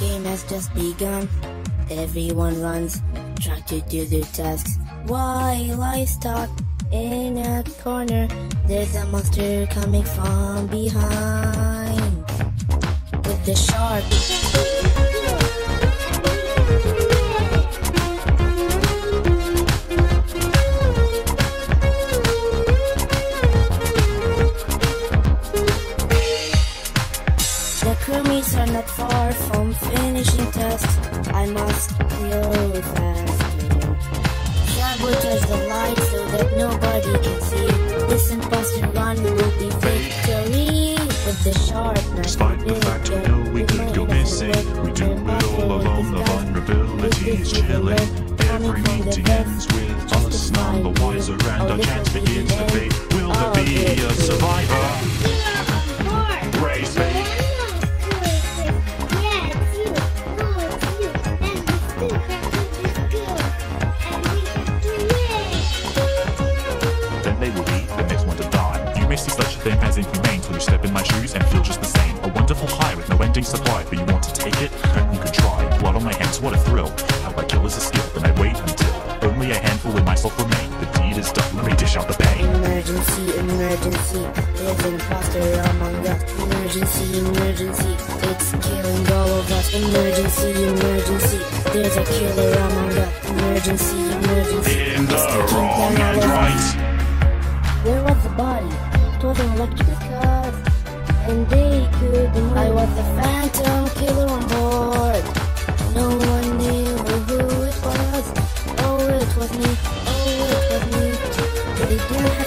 game has just begun. Everyone runs, trying to do their tasks. While I stop in a corner, there's a monster coming from behind. With the sharp crewmates are not far from finishing tasks. I must go faster. Sabotage the light so that nobody can see. This imposter run will be victory with the sharp knife. Despite the fact you know we could go missing, we do it all alone. The vulnerability is chilling. Every meeting ends with us none the wiser, and our chance begins to fade. Blood on my hands, what a thrill. How I kill is a skill, then I wait until only a handful in myself remain. The deed is done, let me dish out the pain. Emergency, emergency, there's an imposter among us. Emergency, emergency, it's killing all of us. Emergency, emergency, there's a killer among us. Emergency, emergency, In the wrong and right. Where was the body? It was an electric car. And they couldn't. I was the phantom killer on board. It was me. Oh, it was me. Didn't